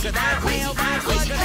Cause that wheel, back,